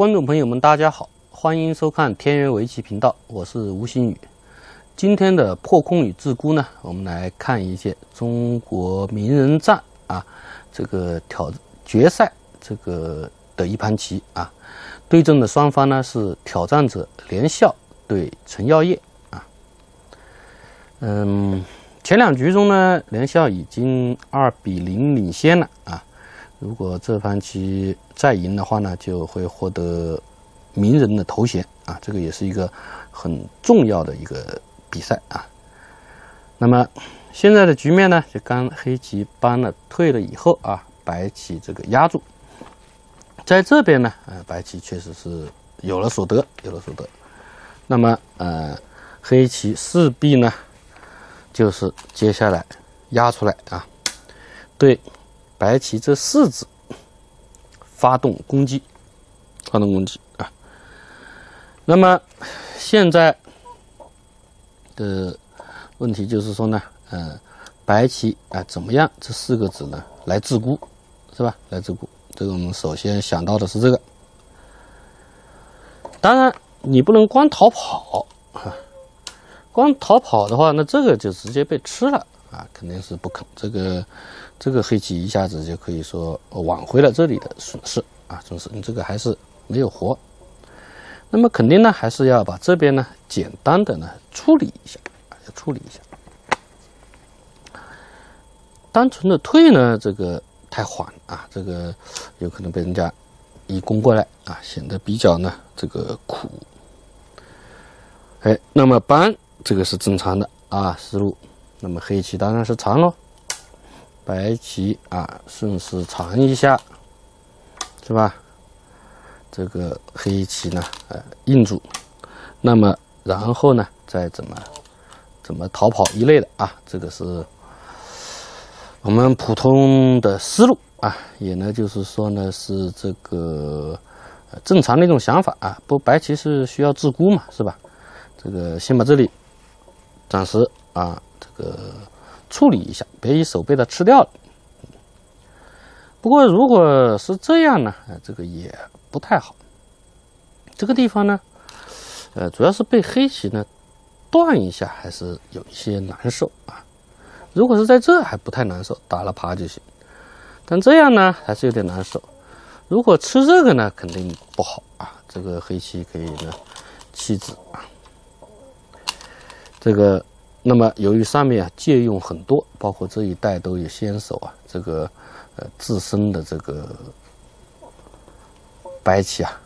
观众朋友们，大家好，欢迎收看天元围棋频道，我是吴新宇。今天的破空与自孤呢，我们来看一些中国名人战啊，这个挑决赛这个的一盘棋啊，对阵的双方呢是挑战者连笑对陈耀烨啊。嗯，前两局中呢，连笑已经二比零领先了啊。如果这盘棋再赢的话呢，就会获得名人的头衔啊，这个也是一个很重要的一个比赛啊。那么现在的局面呢，就刚黑棋搬了退了以后啊，白棋这个压住，在这边呢，呃，白棋确实是有了所得，有了所得。那么呃，黑棋势必呢，就是接下来压出来啊，对。白棋这四子发动攻击，发动攻击啊！那么现在的问题就是说呢，嗯，白棋啊怎么样？这四个子呢来自孤，是吧？来自孤，这个我们首先想到的是这个。当然，你不能光逃跑啊！光逃跑的话，那这个就直接被吃了啊！肯定是不肯这个。这个黑棋一下子就可以说挽回了这里的损失啊，损失你这个还是没有活。那么肯定呢，还是要把这边呢简单的呢处理一下啊，要处理一下。单纯的退呢，这个太缓啊，这个有可能被人家一攻过来啊，显得比较呢这个苦。哎，那么搬这个是正常的啊思路，那么黑棋当然是长喽。白棋啊，顺势长一下，是吧？这个黑棋呢，呃，硬住。那么，然后呢，再怎么怎么逃跑一类的啊，这个是我们普通的思路啊，也呢就是说呢，是这个正常的一种想法啊。不，白棋是需要自孤嘛，是吧？这个先把这里暂时啊，这个。处理一下，别一手被它吃掉了。不过如果是这样呢，这个也不太好。这个地方呢，呃，主要是被黑棋呢断一下，还是有一些难受啊。如果是在这还不太难受，打了爬就行。但这样呢，还是有点难受。如果吃这个呢，肯定不好啊。这个黑棋可以呢弃子啊，这个。那么，由于上面啊借用很多，包括这一带都有先手啊，这个呃自身的这个白棋啊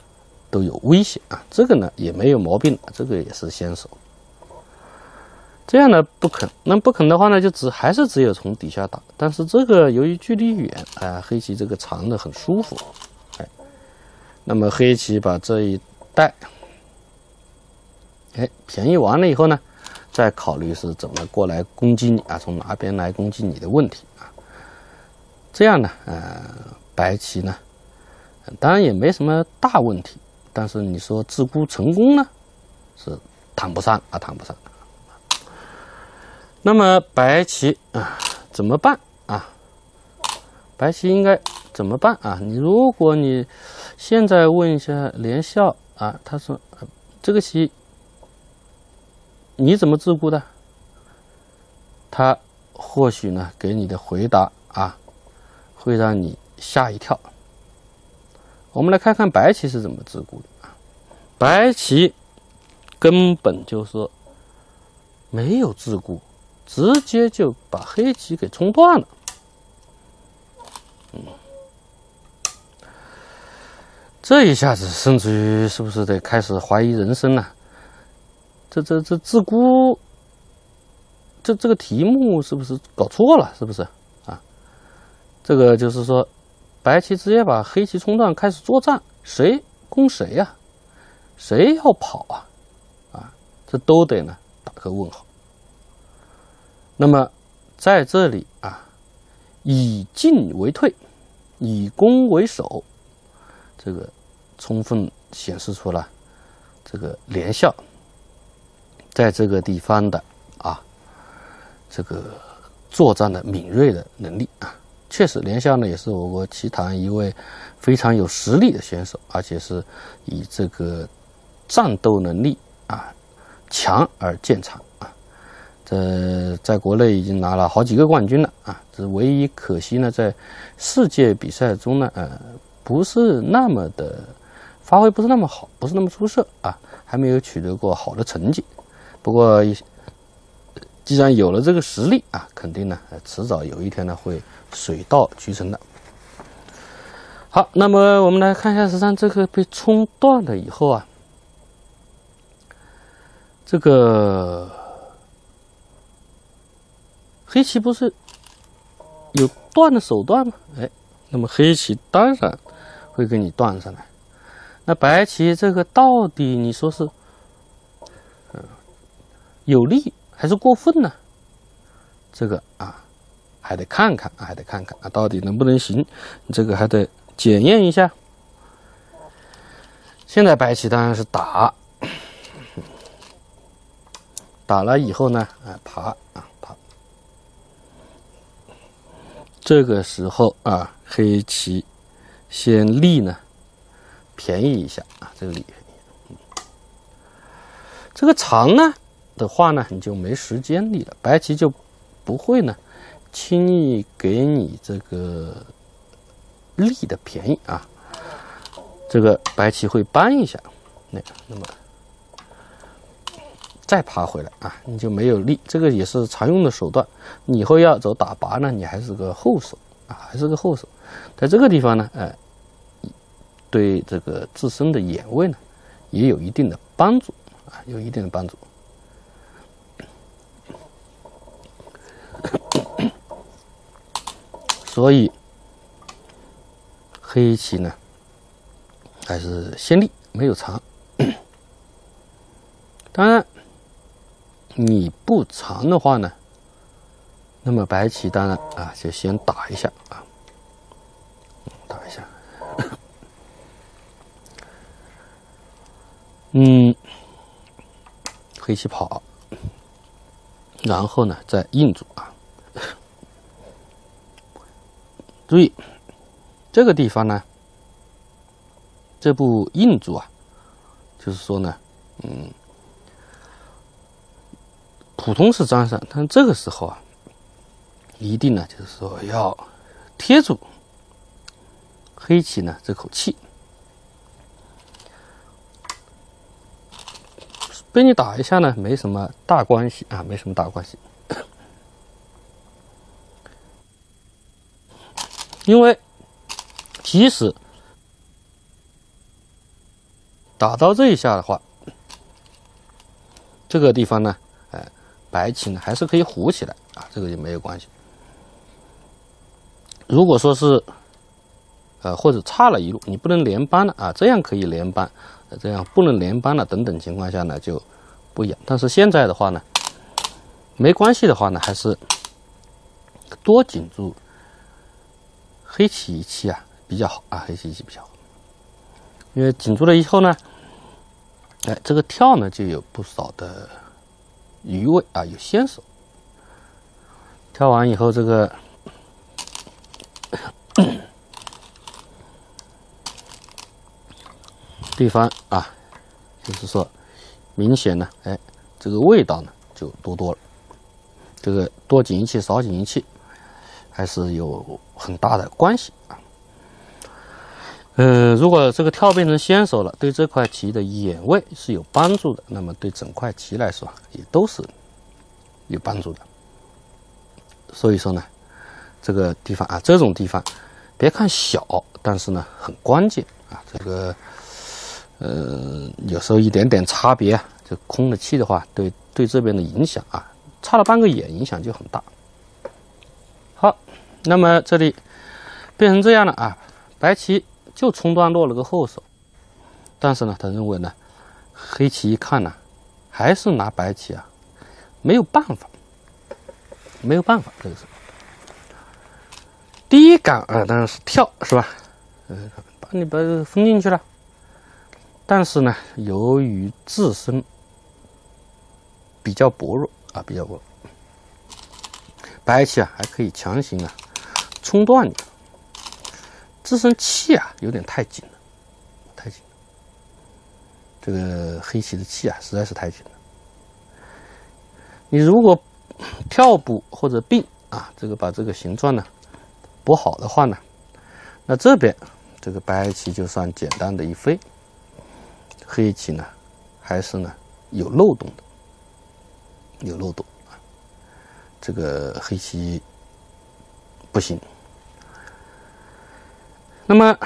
都有危险啊，这个呢也没有毛病，这个也是先手。这样呢不肯，那不肯的话呢，就只还是只有从底下打，但是这个由于距离远啊，黑棋这个长的很舒服，哎，那么黑棋把这一带，哎便宜完了以后呢？再考虑是怎么过来攻击你啊？从哪边来攻击你的问题啊？这样呢，呃，白棋呢，当然也没什么大问题，但是你说自孤成功呢，是谈不上啊，谈不上。那么白棋啊，怎么办啊？白棋应该怎么办啊？你如果你现在问一下连笑啊，他说这个棋。你怎么自顾的？他或许呢给你的回答啊，会让你吓一跳。我们来看看白棋是怎么自顾的啊？白棋根本就是没有自顾，直接就把黑棋给冲断了。嗯，这一下子甚至于是不是得开始怀疑人生了？这这这自孤，这这个题目是不是搞错了？是不是啊？这个就是说，白棋直接把黑棋冲断，开始作战，谁攻谁呀？谁要跑啊？啊，这都得呢打个问号。那么在这里啊，以进为退，以攻为守，这个充分显示出了这个连笑。在这个地方的啊，这个作战的敏锐的能力啊，确实，连笑呢也是我国棋坛一位非常有实力的选手，而且是以这个战斗能力啊强而见长啊。这在国内已经拿了好几个冠军了啊，这唯一可惜呢，在世界比赛中呢，呃，不是那么的发挥不是那么好，不是那么出色啊，还没有取得过好的成绩。不过，既然有了这个实力啊，肯定呢，迟早有一天呢会水到渠成的。好，那么我们来看一下，实际上这个被冲断了以后啊，这个黑棋不是有断的手段吗？哎，那么黑棋当然会给你断上来。那白棋这个到底你说是？有利还是过分呢？这个啊，还得看看，还得看看啊，到底能不能行？这个还得检验一下。现在白棋当然是打，打了以后呢，啊爬啊爬。这个时候啊，黑棋先立呢，便宜一下啊，这个立，这个长呢？的话呢，你就没时间立了，白棋就不会呢轻易给你这个立的便宜啊。这个白棋会搬一下，那那么再爬回来啊，你就没有立。这个也是常用的手段。你以后要走打拔呢，你还是个后手啊，还是个后手。在这个地方呢，哎，对这个自身的眼位呢也有一定的帮助啊，有一定的帮助。所以，黑棋呢，还是先立，没有长。当然，你不长的话呢，那么白棋当然啊，就先打一下啊，打一下。嗯，黑棋跑，然后呢，再硬住啊。注意，这个地方呢，这部印组啊，就是说呢，嗯，普通是粘上，但这个时候啊，一定呢，就是说要贴住黑棋呢这口气，被你打一下呢，没什么大关系啊，没什么大关系。因为，即使打到这一下的话，这个地方呢，哎，白棋呢还是可以糊起来啊，这个就没有关系。如果说是，呃，或者差了一路，你不能连扳了啊，这样可以连扳，这样不能连扳了，等等情况下呢就不一样。但是现在的话呢，没关系的话呢，还是多紧住。黑棋一气啊比较好啊，黑棋一气比较好，因为紧住了以后呢，哎，这个跳呢就有不少的余味啊，有先手。跳完以后，这个 地方啊，就是说明显呢，哎，这个味道呢就多多了。这个多紧一气，少紧一气。还是有很大的关系啊。嗯，如果这个跳变成先手了，对这块棋的眼位是有帮助的，那么对整块棋来说也都是有帮助的。所以说呢，这个地方啊，这种地方别看小，但是呢很关键啊。这个呃，有时候一点点差别啊，这空了气的话，对对这边的影响啊，差了半个眼，影响就很大。那么这里变成这样了啊，白棋就冲断落了个后手，但是呢，他认为呢，黑棋一看呢，还是拿白棋啊，没有办法，没有办法，这个是第一杆啊，当然是跳是吧？嗯，把你把封进去了，但是呢，由于自身比较薄弱啊，比较薄弱，白棋啊还可以强行啊。冲段里，自身气啊有点太紧了，太紧。这个黑棋的气啊实在是太紧了。你如果跳补或者并啊，这个把这个形状呢补好的话呢，那这边这个白棋就算简单的一飞，黑棋呢还是呢有漏洞的，有漏洞啊，这个黑棋不行。那么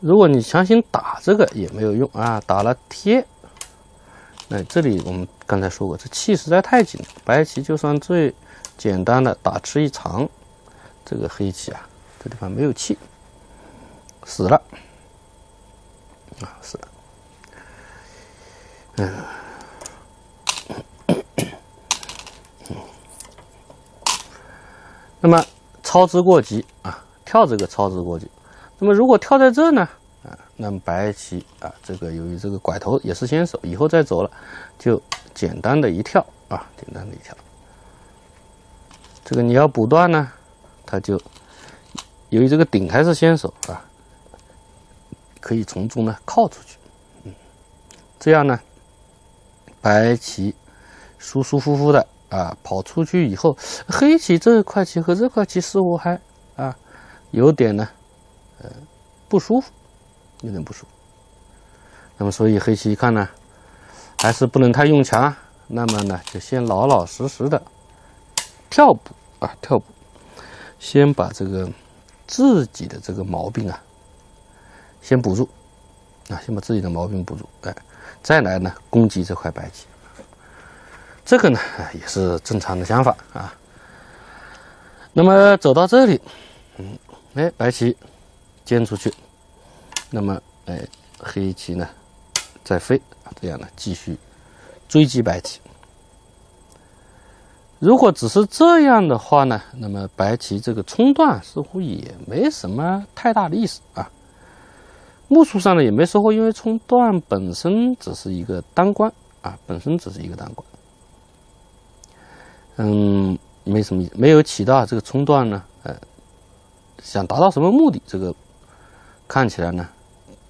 如果你强行打这个也没有用啊，打了贴。那这里我们刚才说过，这气实在太紧了。白棋就算最简单的打吃一长，这个黑棋啊，这地方没有气，死了啊，死了。嗯，那么操之过急啊，跳这个操之过急。那么如果跳在这呢？啊那么白棋啊，这个由于这个拐头也是先手，以后再走了，就简单的一跳啊，简单的一跳。这个你要补断呢，它就由于这个顶还是先手啊，可以从中呢靠出去，嗯，这样呢，白棋舒舒服服的啊跑出去以后，黑棋这块棋和这块棋似乎还啊有点呢，呃不舒服。有点不舒服，那么所以黑棋一看呢，还是不能太用强啊，那么呢就先老老实实的跳补啊跳补，先把这个自己的这个毛病啊先补住啊，先把自己的毛病补住，哎，再来呢攻击这块白棋，这个呢也是正常的想法啊。那么走到这里，嗯，哎，白棋尖出去。那么，哎，黑棋呢，再飞，这样呢，继续追击白棋。如果只是这样的话呢，那么白棋这个冲断似乎也没什么太大的意思啊。目数上呢也没收获，因为冲断本身只是一个单关啊，本身只是一个单关。嗯，没什么意思，没有起到这个冲断呢，呃，想达到什么目的？这个看起来呢。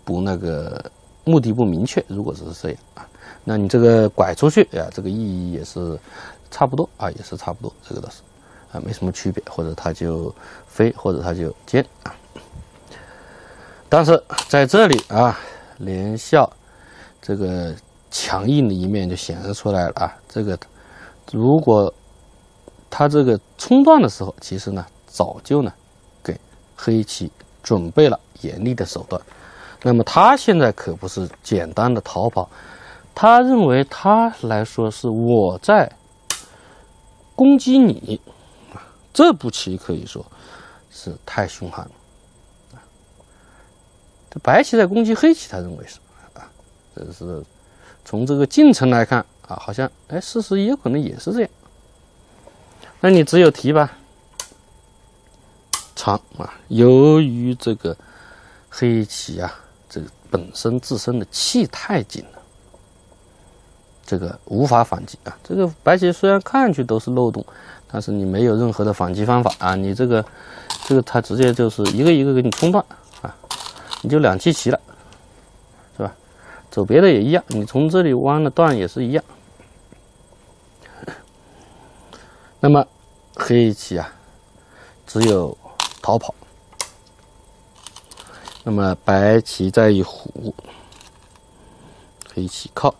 不，那个目的不明确。如果只是这样啊，那你这个拐出去啊，这个意义也是差不多啊，也是差不多，这个倒是啊，没什么区别。或者它就飞，或者它就尖啊。但是在这里啊，连笑这个强硬的一面就显示出来了啊。这个如果他这个冲断的时候，其实呢早就呢给黑棋准备了严厉的手段。那么他现在可不是简单的逃跑，他认为他来说是我在攻击你，这步棋可以说是太凶悍了！这白棋在攻击黑棋，他认为是啊，这是从这个进程来看啊，好像哎，事实也有可能也是这样。那你只有提吧，长啊，由于这个黑棋啊。这个本身自身的气太紧了，这个无法反击啊。这个白棋虽然看上去都是漏洞，但是你没有任何的反击方法啊。你这个，这个他直接就是一个一个给你冲断啊，你就两气棋了，是吧？走别的也一样，你从这里弯了断也是一样。那么黑棋啊，只有逃跑。那么白棋再一虎，黑棋靠，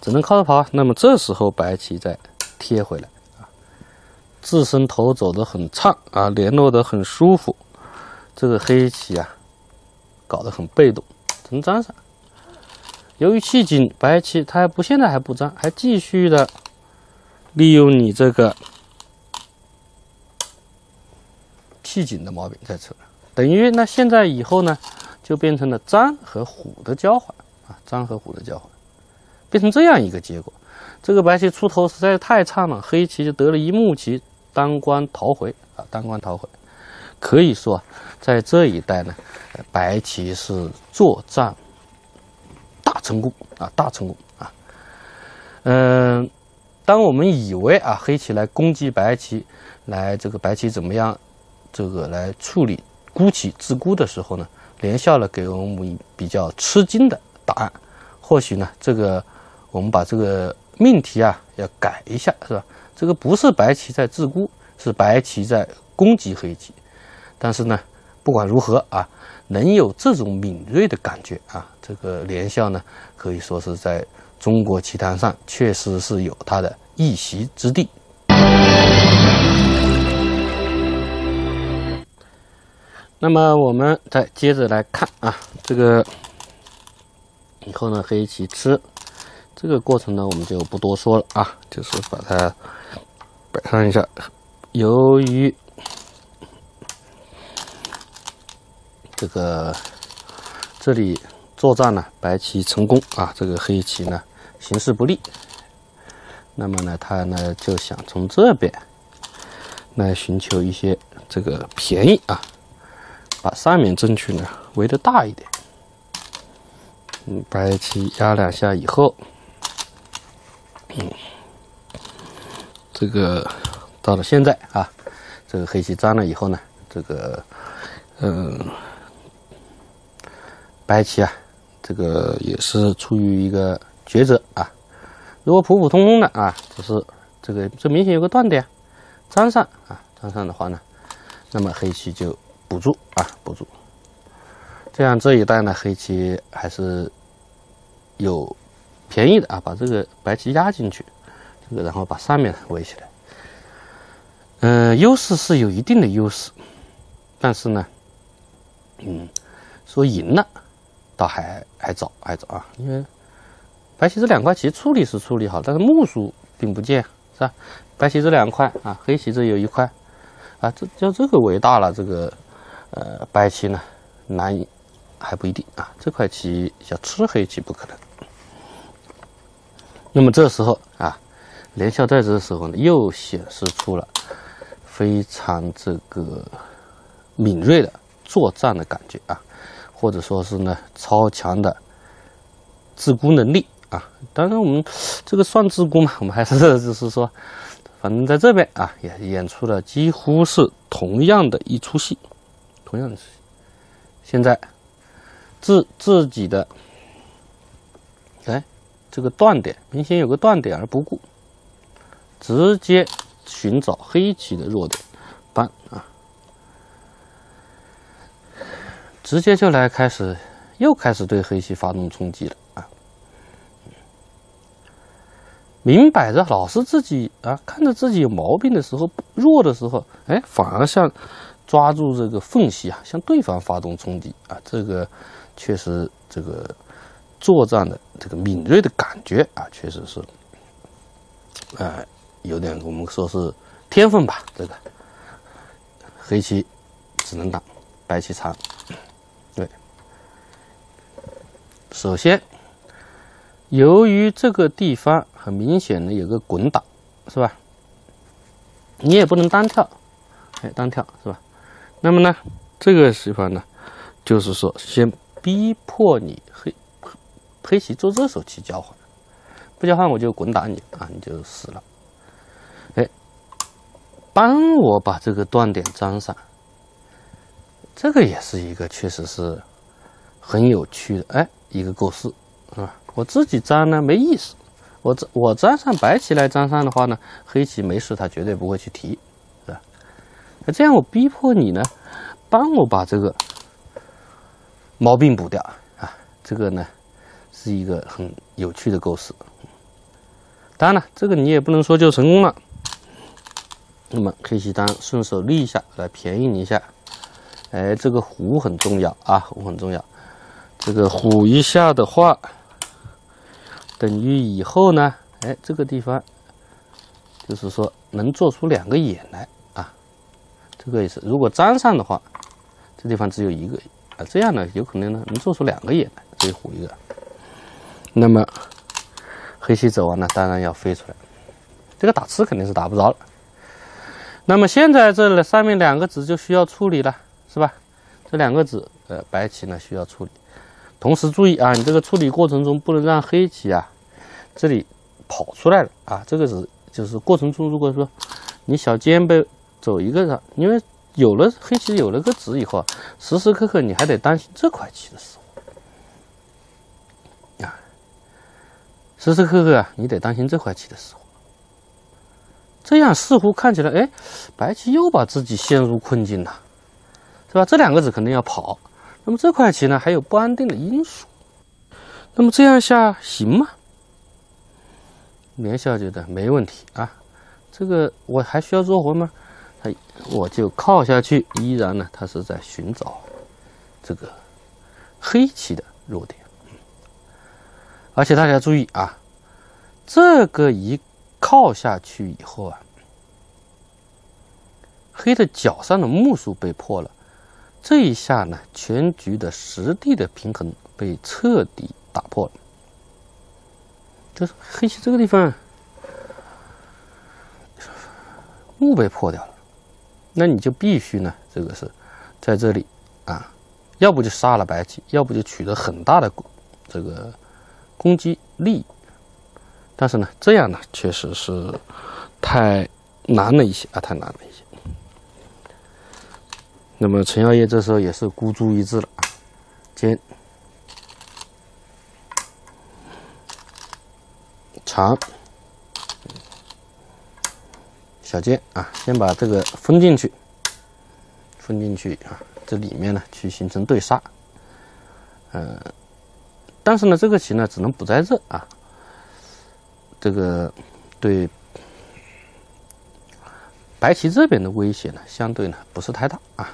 只能靠着跑。那么这时候白棋再贴回来啊，自身头走得很畅啊，联络得很舒服。这个黑棋啊，搞得很被动，只能粘上。由于气紧，白棋它还不现在还不粘，还继续的利用你这个气紧的毛病在扯。等于那现在以后呢，就变成了张和虎的交换啊，张和虎的交换，变成这样一个结果。这个白棋出头实在是太差了，黑棋就得了一目棋，当官逃回啊，当官逃回。可以说，在这一代呢，白棋是作战大成功啊，大成功啊。嗯，当我们以为啊，黑棋来攻击白棋，来这个白棋怎么样？这个来处理孤棋自孤的时候呢，连笑呢给我们比较吃惊的答案。或许呢，这个我们把这个命题啊要改一下，是吧？这个不是白棋在自孤，是白棋在攻击黑棋。但是呢，不管如何啊，能有这种敏锐的感觉啊，这个连笑呢，可以说是在中国棋坛上确实是有他的一席之地。那么我们再接着来看啊，这个以后呢，黑棋吃这个过程呢，我们就不多说了啊，就是把它摆上一下。由于这个这里作战呢，白棋成功啊，这个黑棋呢形势不利，那么呢，他呢就想从这边来寻求一些这个便宜啊。把上面争取呢围的大一点，嗯，白棋压两下以后，嗯，这个到了现在啊，这个黑棋粘了以后呢，这个嗯，白棋啊，这个也是处于一个抉择啊。如果普普通通的啊，只是这个这明显有个断点，粘上啊，粘上的话呢，那么黑棋就。补助啊，补助，这样这一带呢，黑棋还是有便宜的啊，把这个白棋压进去，这个然后把上面围起来。嗯，优势是有一定的优势，但是呢，嗯，说赢了，倒还还早还早啊，因为白棋这两块棋处理是处理好，但是目数并不见，是吧？白棋这两块啊，黑棋这有一块啊，这叫这个围大了，这个。呃，白棋呢难以还不一定啊，这块棋要吃黑棋不可能。那么这时候啊，连笑在这时候呢，又显示出了非常这个敏锐的作战的感觉啊，或者说是呢超强的自孤能力啊。当然我们这个算自孤嘛，我们还是就是说，反正在这边啊，也演出了几乎是同样的一出戏。同样的事情，现在自自己的哎，这个断点明显有个断点而不顾，直接寻找黑棋的弱点，搬啊，直接就来开始又开始对黑棋发动冲击了啊！明摆着老是自己啊，看着自己有毛病的时候弱的时候，哎，反而像。抓住这个缝隙啊，向对方发动冲击啊，这个确实这个作战的这个敏锐的感觉啊，确实是，呃，有点我们说是天分吧。这个黑棋只能打，白棋长。对，首先由于这个地方很明显的有个滚打，是吧？你也不能单跳，哎，单跳是吧？那么呢，这个地方呢，就是说，先逼迫你黑黑棋做这手棋交换，不交换我就滚打你啊，你就死了。哎，帮我把这个断点粘上，这个也是一个确实是很有趣的哎一个构思，是吧？我自己粘呢没意思，我我粘上白棋来粘上的话呢，黑棋没事，他绝对不会去提。这样我逼迫你呢，帮我把这个毛病补掉啊！这个呢是一个很有趣的构思。当然了，这个你也不能说就成功了。那么黑棋当顺手立一下来便宜你一下。哎，这个虎很重要啊，虎很重要。这个虎一下的话，等于以后呢，哎，这个地方就是说能做出两个眼来。这个也是，如果粘上的话，这地方只有一个啊，这样呢，有可能呢能做出两个眼来，这虎一个。那么黑棋走完了，当然要飞出来，这个打吃肯定是打不着了。那么现在这上面两个子就需要处理了，是吧？这两个子，呃，白棋呢需要处理。同时注意啊，你这个处理过程中不能让黑棋啊这里跑出来了啊。这个是就是过程中，如果说你小尖被走一个的，因为有了黑棋有了个子以后，时时刻刻你还得担心这块棋的死活啊，时时刻刻啊，你得担心这块棋的死活。这样似乎看起来，哎，白棋又把自己陷入困境了，是吧？这两个子肯定要跑，那么这块棋呢，还有不安定的因素，那么这样下行吗？连笑觉得没问题啊，这个我还需要做活吗？我就靠下去，依然呢，他是在寻找这个黑棋的弱点，而且大家注意啊，这个一。靠下去以后啊，黑的脚上的目数被破了，这一下呢，全局的实地的平衡被彻底打破了。就是黑棋这个地方木被破掉了，那你就必须呢，这个是在这里啊，要不就杀了白棋，要不就取得很大的这个攻击力。但是呢，这样呢，确实是太难了一些啊，太难了一些。那么陈耀业这时候也是孤注一掷了啊，尖长小尖啊，先把这个分进去，分进去啊，这里面呢去形成对杀。嗯，但是呢，这个棋呢只能补在这啊。这个对白棋这边的威胁呢，相对呢不是太大啊，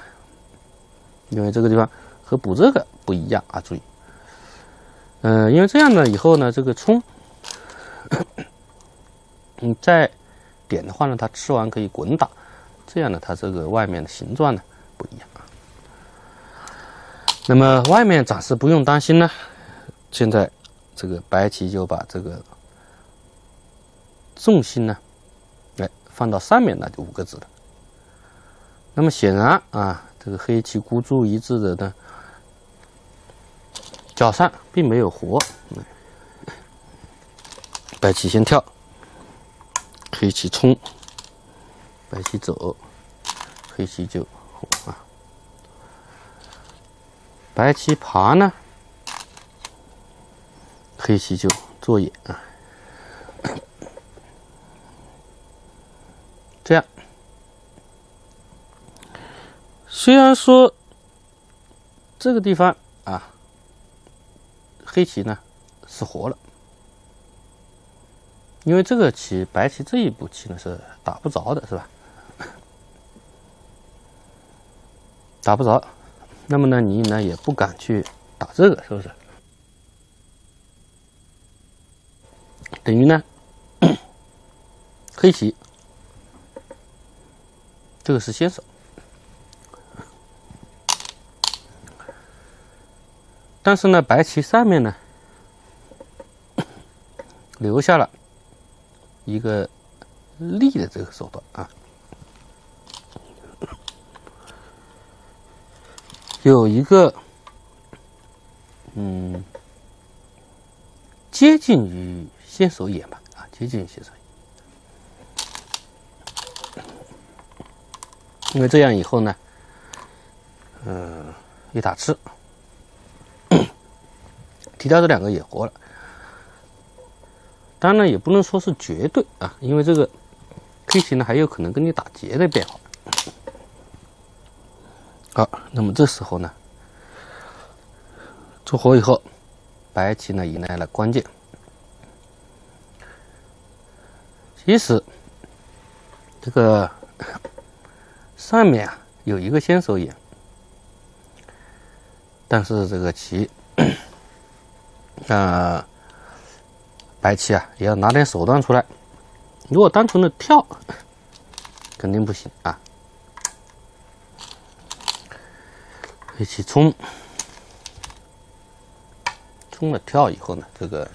因为这个地方和补这个不一样啊，注意，嗯，因为这样呢以后呢，这个冲，你在点的话呢，它吃完可以滚打，这样呢，它这个外面的形状呢不一样啊。那么外面暂时不用担心呢，现在这个白棋就把这个。重心呢，哎，放到上面那就五个子了。那么显然啊，这个黑棋孤注一掷的呢，脚上并没有活。白棋先跳，黑棋冲，白棋走，黑棋就啊，白棋爬呢，黑棋就做眼啊。这样，虽然说这个地方啊，黑棋呢是活了，因为这个棋白棋这一步棋呢是打不着的，是吧？打不着，那么呢，你呢也不敢去打这个，是不是？等于呢，黑棋。这个是先手，但是呢，白棋上面呢 留下了一个立的这个手段啊，有一个嗯接近于先手眼吧啊，接近于先手眼。因为这样以后呢，嗯，一打吃，提到这两个也活了。当然也不能说是绝对啊，因为这个黑棋呢还有可能跟你打劫的变化。好，那么这时候呢，做活以后，白棋呢迎来了关键。其实这个。上面啊有一个先手眼，但是这个棋，啊，白棋啊也要拿点手段出来。如果单纯的跳，肯定不行啊。黑棋冲，冲了跳以后呢，这个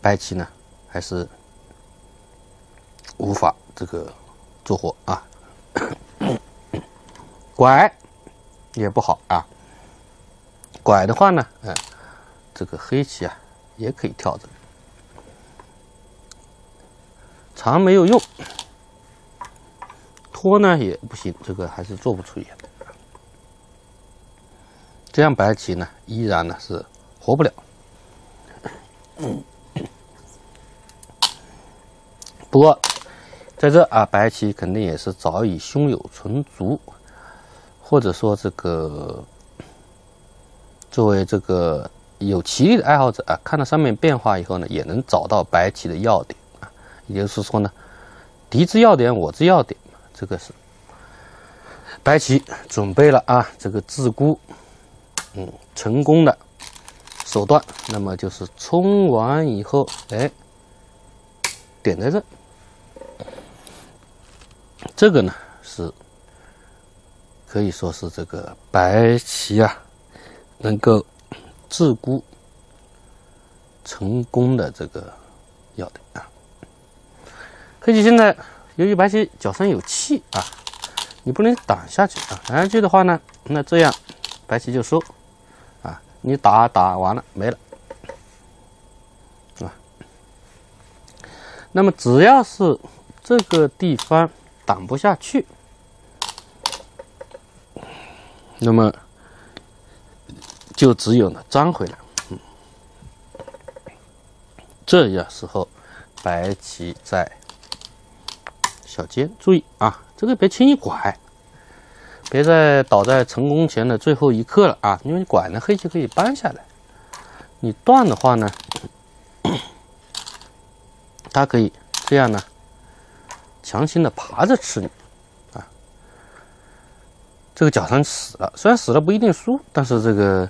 白棋呢还是无法这个做活啊。拐也不好啊，拐的话呢，哎，这个黑棋啊也可以跳着，长没有用，拖呢也不行，这个还是做不出眼的。这样白棋呢依然呢是活不了。不过在这啊，白棋肯定也是早已胸有成竹，或者说这个作为这个有棋力的爱好者啊，看到上面变化以后呢，也能找到白棋的要点。也就是说呢，敌之要点，我之要点，这个是白棋准备了啊，这个自孤。嗯，成功的手段，那么就是冲完以后，哎，点在这，这个呢是可以说是这个白棋啊能够自孤成功的这个要点啊。黑棋现在由于白棋脚上有气啊，你不能挡下去啊，挡下去的话呢，那这样白棋就收。你打打完了没了，啊？那么只要是这个地方挡不下去，那么就只有呢粘回来。嗯，这样时候白棋在小尖，注意啊，这个别轻易拐。别再倒在成功前的最后一刻了啊！因为你拐呢，黑棋可以扳下来。你断的话呢，它可以这样呢，强行的爬着吃你啊。这个角上死了，虽然死了不一定输，但是这个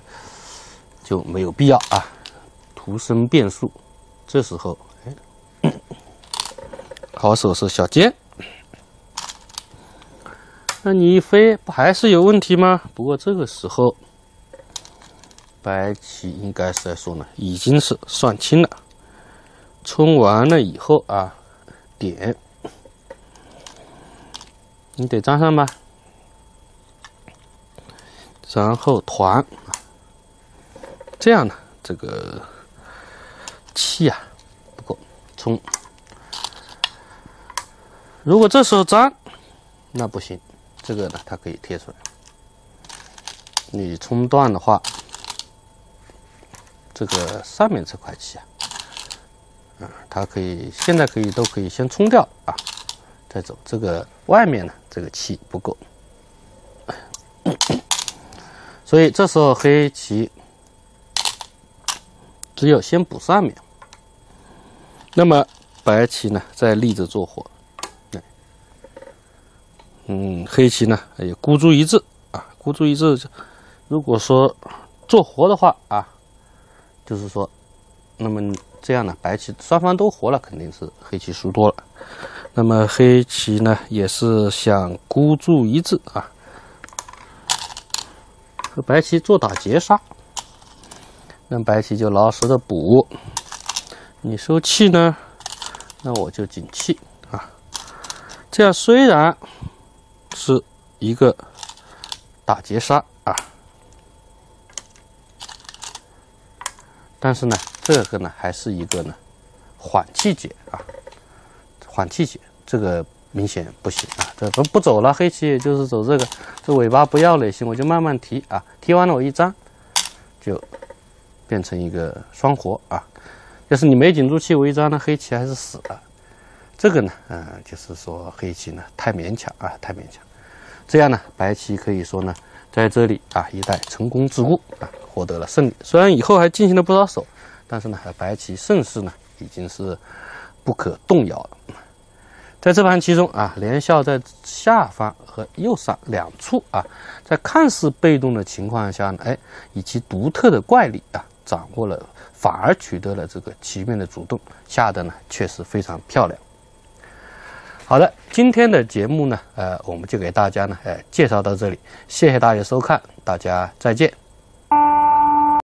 就没有必要啊，徒生变数。这时候，哎，好手是小尖。那你一飞不还是有问题吗？不过这个时候，白棋应该是来说呢，已经是算清了。冲完了以后啊，点，你得粘上吧，然后团，这样呢，这个气啊不够冲。如果这时候粘，那不行。这个呢，它可以贴出来。你冲断的话，这个上面这块漆啊，啊，它可以现在可以都可以先冲掉啊，再走。这个外面呢，这个气不够，所以这时候黑棋只有先补上面，那么白棋呢，再立着做活。嗯，黑棋呢也孤注一掷啊，孤注一掷。如果说做活的话啊，就是说，那么这样呢，白棋双方都活了，肯定是黑棋输多了。那么黑棋呢也是想孤注一掷啊，和白棋做打劫杀，那白棋就老实的补，你收气呢，那我就紧气啊。这样虽然。是一个打劫杀啊，但是呢，这个呢还是一个呢缓气劫啊，缓气劫，这个明显不行啊，这不不走了，黑棋也就是走这个，这尾巴不要了也行，我就慢慢提啊，提完了我一张，就变成一个双活啊，要是你没紧住气，我一张呢，黑棋还是死了。这个呢，嗯，就是说黑棋呢太勉强啊，太勉强。这样呢，白棋可以说呢，在这里啊一代成功自固啊，获得了胜利。虽然以后还进行了不少手，但是呢，白棋胜势呢已经是不可动摇了。在这盘棋中啊，连笑在下方和右上两处啊，在看似被动的情况下呢，哎，以其独特的怪力啊，掌握了，反而取得了这个棋面的主动，下的呢确实非常漂亮。好的今天的节目呢呃我们就给大家呢呃介绍到这里谢谢大家收看大家再见。